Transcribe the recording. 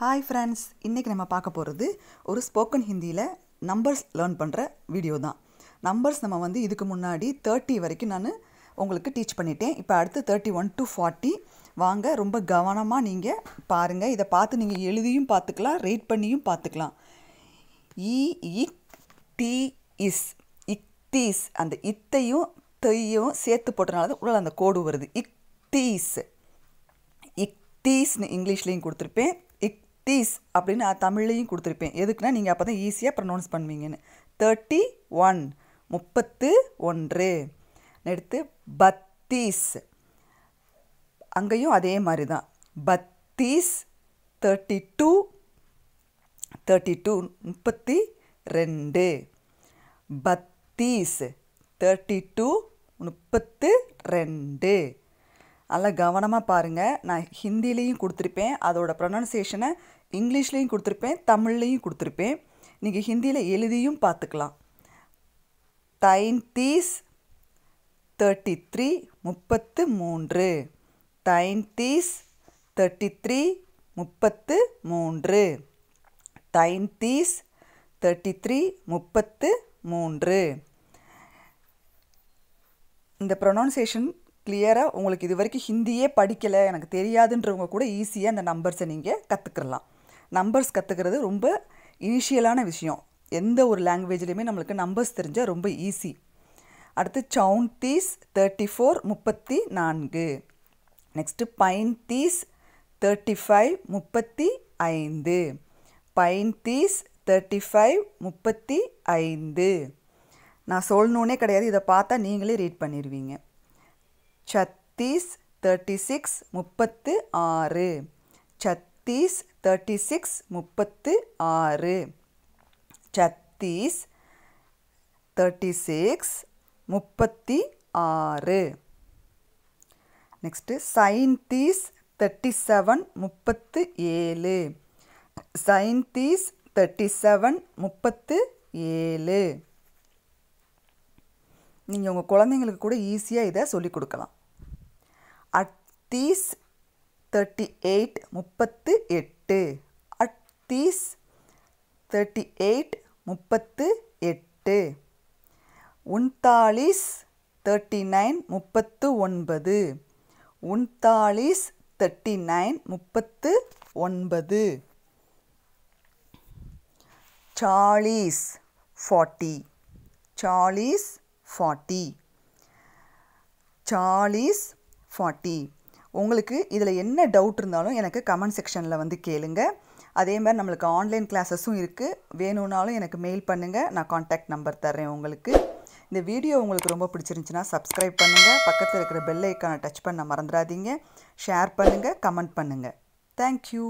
Hi friends இன்றைக்கி நம்ம பார்க்க போகிறது ஒரு ஸ்போக்கன் ஹிந்தியில் நம்பர்ஸ் லேர்ன் பண்ணுற வீடியோ தான். நம்பர்ஸ் நம்ம வந்து இதுக்கு முன்னாடி தேர்ட்டி வரைக்கும் நான் உங்களுக்கு டீச் பண்ணிட்டேன். இப்போ அடுத்து தேர்ட்டி ஒன் டு ஃபார்ட்டி வாங்க ரொம்ப கவனமாக நீங்கள் பாருங்கள் இதை பார்த்து நீங்கள் எழுதியும் பார்த்துக்கலாம் ரேட் பண்ணியும் பார்த்துக்கலாம். இ இக் டி இஸ் இக்தீஸ் அந்த இத்தையும் தெய்யும் சேர்த்து போட்டனால தான் உள்ள அந்த கோடு வருது. இக்தீஸ் இக்தீஸ்னு இங்கிலீஷ்லேயும் கொடுத்துருப்பேன். தீஸ் அப்படின்னு நான் தமிழ்லேயும் கொடுத்துருப்பேன். எதுக்குன்னா நீங்கள் அப்போ தான் ஈஸியாக ப்ரொனவுன்ஸ் பண்ணுவீங்கன்னு. தேர்ட்டி ஒன் முப்பத்து ஒன்று. எடுத்து பத்தீஸ். அங்கேயும் அதே மாதிரி தான் பத்தீஸ் தேர்ட்டி டூ தேர்ட்டி டூ முப்பத்தி ரெண்டு. பத்தீஸ் தேர்ட்டி டூ முப்பத்து ரெண்டு. நல்லா கவனமாக பாருங்கள் நான் ஹிந்திலையும் கொடுத்துருப்பேன். அதோட ப்ரொனன்சியேஷனை இங்கிலீஷ்லேயும் கொடுத்துருப்பேன். தமிழ்லேயும் கொடுத்துருப்பேன். நீங்கள் ஹிந்தியில் எழுதியும் பார்த்துக்கலாம் தைன்தீஸ் தேர்ட்டி த்ரீ முப்பத்து மூன்று. தைன்தீஸ் தேர்ட்டி த்ரீ முப்பத்து மூன்று. தைன்தீஸ் தேர்ட்டி த்ரீ முப்பத்து மூன்று. இந்த ப்ரொனவுன்சியேஷன் கிளியராக உங்களுக்கு இது வரைக்கும் ஹிந்தியே படிக்கலை எனக்கு தெரியாதுன்றவங்க கூட ஈஸியாக அந்த நம்பர்ஸை நீங்கள் கற்றுக்கிடலாம் நம்பர்ஸ் கற்றுக்கிறது ரொம்ப இனிஷியலான விஷயம். எந்த ஒரு லாங்குவேஜ்லேயுமே நம்மளுக்கு நம்பர்ஸ் தெரிஞ்சால் ரொம்ப ஈஸி அடுத்து சவுண்டீஸ் தேர்ட்டி ஃபோர் முப்பத்தி நான்கு. நெக்ஸ்ட்டு பைன்தீஸ் தேர்ட்டி ஃபைவ் முப்பத்தி ஐந்து. பைன்தீஸ் தேர்ட்டி ஃபைவ் முப்பத்தி ஐந்து. நான் சொல்லணுன்னே கிடையாது இதை பார்த்தா நீங்களே ரீட் பண்ணிடுவீங்க சத்தீஸ் தேர்ட்டி சிக்ஸ் முப்பத்து ஆறு. சத்தீஸ் தேர்ட்டி சிக்ஸ் முப்பத்து ஆறு. சத்தீஸ் தேர்ட்டி சிக்ஸ் முப்பத்தி ஆறு. நெக்ஸ்ட்டு சைன்தீஸ் தேர்ட்டி செவன் முப்பத்து ஏழு. சைன்தீஸ் தேர்ட்டி செவன் முப்பத்து ஏழு. நீங்கள் உங்கள் குழந்தைங்களுக்கு கூட ஈஸியாக இதை சொல்லிக் கொடுக்கலாம். அத்தீஸ் தேர்ட்டி எயிட் முப்பத்து எட்டு. அத்தீஸ் தேர்ட்டி எயிட் முப்பத்து எட்டு. உன்தாலிஸ் தேர்ட்டி நைன் முப்பத்து ஒன்பது. உன்தாலிஸ் தேர்ட்டி நைன் முப்பத்து ஒன்பது. சாலீஸ் ஃபார்ட்டி சாலீஸ் ஃபார்ட்டி சாலீஸ் ஃபார்ட்டி உங்களுக்கு இதில் என்ன டவுட் இருந்தாலும் எனக்கு கமெண்ட் செக்ஷனில் வந்து கேளுங்க. அதே மாதிரி நம்மளுக்கு ஆன்லைன் கிளாஸஸும் இருக்குது வேணும்னாலும் எனக்கு மெயில் பண்ணுங்கள் நான் காண்டாக்ட் நம்பர் தர்றேன் உங்களுக்கு. இந்த வீடியோ உங்களுக்கு ரொம்ப பிடிச்சிருந்துச்சின்னா சப்ஸ்கிரைப் பண்ணுங்கள் பக்கத்தில் இருக்கிற பெல் ஐக்கானை டச் பண்ண மறந்துடாதீங்க. ஷேர் பண்ணுங்கள் கமெண்ட் பண்ணுங்கள் தேங்க்யூ